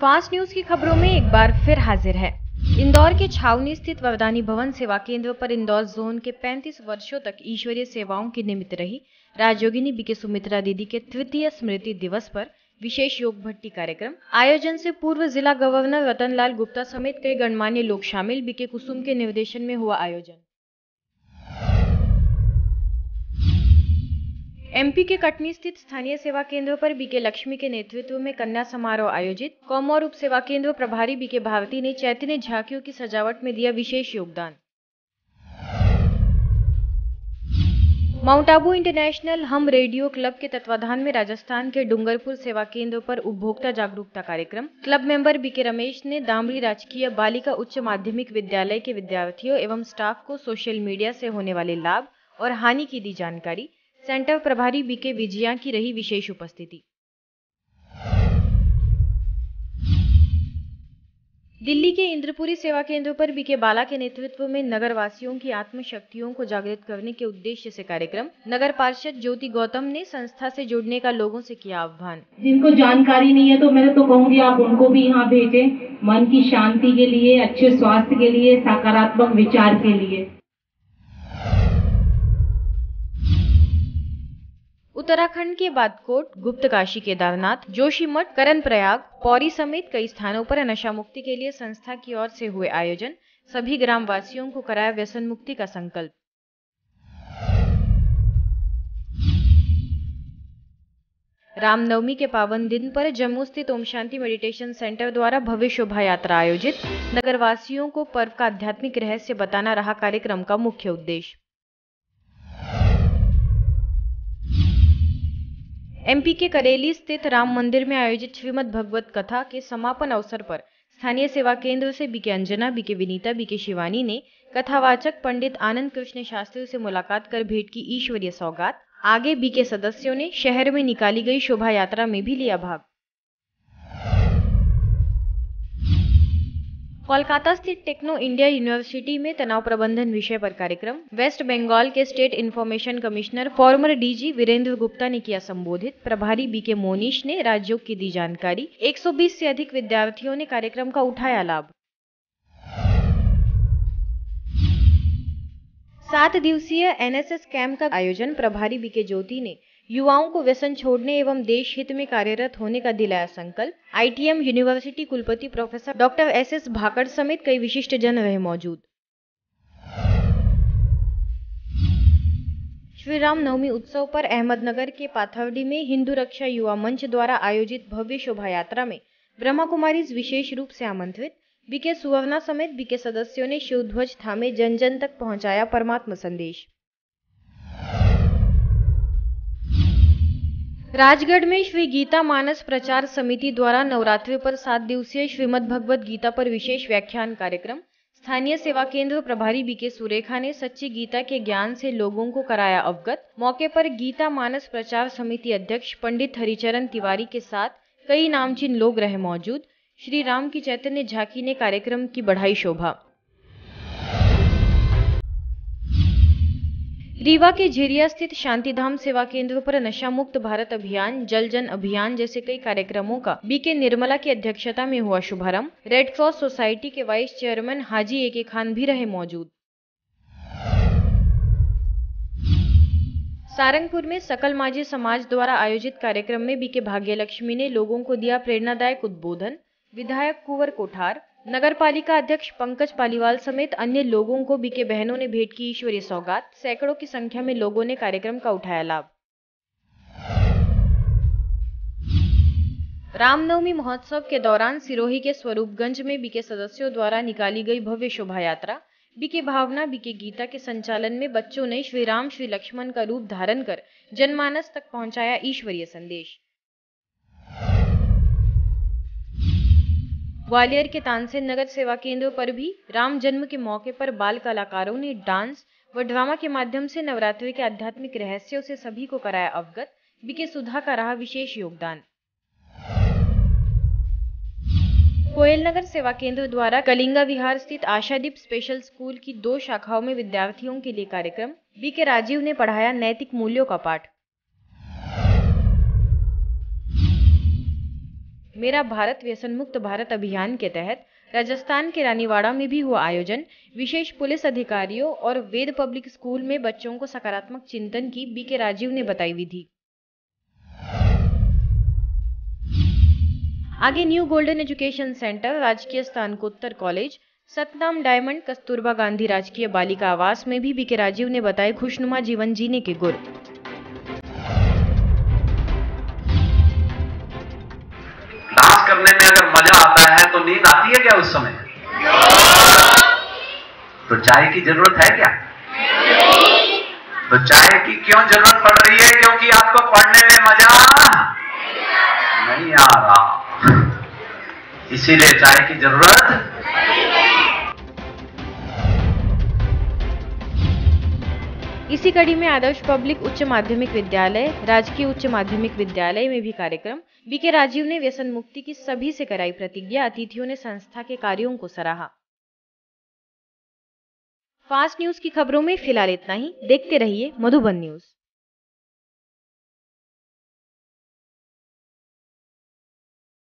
Fast news की खबरों में एक बार फिर हाजिर है। इंदौर के छावनी स्थित वरदानी भवन सेवा केंद्र पर इंदौर जोन के 35 वर्षों तक ईश्वरीय सेवाओं की निमित्त रही। राजयोगिनी बीके सुमित्रा दीदी के तृतीय स्मृति दिवस पर विशेष योग भट्टी कार्यक्रम। आयोजन से पूर्व जिला गवर्नर रतन लाल गुप्ता समेत कई गणमान्य लोग शामिल। बीके कुसुम के निर्देशन में हुआ आयोजन। एमपी के कटनी स्थित स्थानीय सेवा केंद्र पर बीके लक्ष्मी के नेतृत्व में कन्या समारोह आयोजित। कौम और उप सेवा केंद्र प्रभारी बीके भारती ने चैतन्य झांकियों की सजावट में दिया विशेष योगदान। Mount Abu international ham radio club के तत्वाधान में राजस्थान के डूंगरपुर सेवा केंद्र पर उपभोक्ता जागरूकता कार्यक्रम। क्लब मेंबर बीके रमेश ने दामरी राजकीय बालिका उच्च माध्यमिक विद्यालय के विद्यार्थियों एवं स्टाफ को सोशल मीडिया से होने वाले लाभ और हानि की दी जानकारी। सेंटर प्रभारी बीके विजया की रही विशेष उपस्थिति। दिल्ली के इंद्रपुरी सेवा केंद्र पर बीके बाला के नेतृत्व में नगर वासियों की आत्म शक्तियों को जागृत करने के उद्देश्य से कार्यक्रम। नगर पार्षद ज्योति गौतम ने संस्था से जुड़ने का लोगों से किया आह्वान। जिनको जानकारी नहीं है तो मैं तो कहूँगी आप उनको भी यहाँ भेजें, मन की शांति के लिए, अच्छे स्वास्थ्य के लिए, सकारात्मक विचार के लिए। उत्तराखंड के बादकोट गुप्तकाशी केदारनाथ जोशीमठ करण प्रयाग, पौरी समेत कई स्थानों पर नशा मुक्ति के लिए संस्था की ओर से हुए आयोजन सभी ग्राम वासियों को कराया व्यसन मुक्ति का संकल्प। रामनवमी के पावन दिन पर जम्मू स्थित ओम शांति मेडिटेशन सेंटर द्वारा भव्य शोभा यात्रा आयोजित। नगरवासियों को पर्व का आध्यात्मिक रहस्य बताना रहा कार्यक्रम का मुख्य उद्देश्य। एमपी के करेली स्थित राम मंदिर में आयोजित श्रीमद भगवत कथा के समापन अवसर पर स्थानीय सेवा केंद्र से BK Anjana, BK Vinita, BK Shivani ने कथावाचक पंडित आनंद कृष्ण शास्त्री से मुलाकात कर भेंट की ईश्वरीय सौगात। आगे बीके सदस्यों ने शहर में निकाली गई शोभा यात्रा में भी लिया भाग। कोलकाता स्थित टेक्नो इंडिया यूनिवर्सिटी में तनाव प्रबंधन विषय पर कार्यक्रम, वेस्ट बंगाल के state information commissioner, former DG Virendra Gupta ने किया संबोधित। प्रभारी बीके मोनीश ने राज्यों की दी जानकारी। 120 से अधिक विद्यार्थियों ने कार्यक्रम का उठाया लाभ। सात दिवसीय एनएसएस कैंप का आयोजन प्रभारी बीके ज्योति ने युवाओं को व्यसन छोड़ने एवं देश हित में कार्यरत होने का दिलाया संकल्प। आईटीएम यूनिवर्सिटी कुलपति professor doctor S S Bhakar समेत कई विशिष्ट जन रहे मौजूद। श्री राम नवमी उत्सव पर अहमदनगर के पाथरडी में हिंदू रक्षा युवा मंच द्वारा आयोजित भव्य शोभा यात्रा में ब्रह्मा कुमारी विशेष रूप से आमंत्रित। बीके सुवर्णा समेत बीके सदस्यों ने शिव ध्वज थामे जन जन तक पहुँचाया परमात्मा संदेश। राजगढ़ में श्री गीता मानस प्रचार समिति द्वारा नवरात्रि पर सात दिवसीय श्रीमद भगवत गीता पर विशेष व्याख्यान कार्यक्रम, स्थानीय सेवा केंद्र प्रभारी बीके सुरेखा ने सच्ची गीता के ज्ञान से लोगों को कराया अवगत। मौके पर गीता मानस प्रचार समिति अध्यक्ष पंडित हरिचरण तिवारी के साथ कई नामचीन लोग रहे मौजूद। श्री राम की चैतन्य झांकी ने कार्यक्रम की बढ़ाई शोभा। रीवा के झिरिया स्थित शांतिधाम सेवा केंद्र पर नशा मुक्त भारत अभियान, जल जन अभियान जैसे कई कार्यक्रमों का बीके निर्मला की अध्यक्षता में हुआ शुभारंभ। रेड क्रॉस सोसाइटी के vice chairman Haji A K Khan भी रहे मौजूद। सारंगपुर में सकल माझी समाज द्वारा आयोजित कार्यक्रम में बीके भाग्यलक्ष्मी ने लोगों को दिया प्रेरणादायक उद्बोधन। विधायक कुंवर कोठार नगर पालिका अध्यक्ष पंकज पालीवाल समेत अन्य लोगों को बीके बहनों ने भेंट की ईश्वरीय सौगात। सैकड़ों की संख्या में लोगों ने कार्यक्रम का उठाया लाभ। रामनवमी महोत्सव के दौरान सिरोही के स्वरूपगंज में बीके सदस्यों द्वारा निकाली गई भव्य शोभा यात्रा बीके भावना, बीके गीता के संचालन में बच्चों ने श्री राम श्री लक्ष्मण का रूप धारण कर जनमानस तक पहुँचाया ईश्वरीय संदेश। ग्वालियर के तानसेन नगर सेवा केंद्र पर भी राम जन्म के मौके पर बाल कलाकारों ने डांस व ड्रामा के माध्यम से नवरात्रि के आध्यात्मिक रहस्यों से सभी को कराया अवगत। बीके सुधा का रहा विशेष योगदान। कोयल नगर सेवा केंद्र द्वारा कलिंगा विहार स्थित आशादीप स्पेशल स्कूल की दो शाखाओं में विद्यार्थियों के लिए कार्यक्रम। बीके राजीव ने पढ़ाया नैतिक मूल्यों का पाठ। मेरा भारत व्यसन मुक्त भारत अभियान के तहत राजस्थान के रानीवाड़ा में भी हुआ आयोजन। विशेष पुलिस अधिकारियों और वेद पब्लिक स्कूल में बच्चों को सकारात्मक चिंतन की बीके राजीव ने बताई विधि। आगे न्यू गोल्डन एजुकेशन सेंटर, राजकीय स्नातकोत्तर कॉलेज, सतनाम डायमंड, कस्तूरबा गांधी राजकीय बालिका आवास में भी बीके राजीव ने बताए खुशनुमा जीवन जीने के गुर। करने में अगर मज़ा आता है तो नींद आती है क्या उस समय? तो चाय की ज़रूरत है क्या? तो चाय की क्यों ज़रूरत पड़ रही है? क्योंकि आपको पढ़ने में मज़ा नहीं आ रहा। इसीलिए चाय की ज़रूरत इसी कड़ी में आदर्श पब्लिक उच्च माध्यमिक विद्यालय, राजकीय उच्च माध्यमिक विद्यालय में भी कार्यक्रम बीके राजीव ने व्यसन मुक्ति की सभी से कराई प्रतिज्ञा। अतिथियों ने संस्था के कार्यों को सराहा। फास्ट न्यूज़ की खबरों में फ़िलहाल इतना ही। देखते रहिए मधुबन न्यूज़।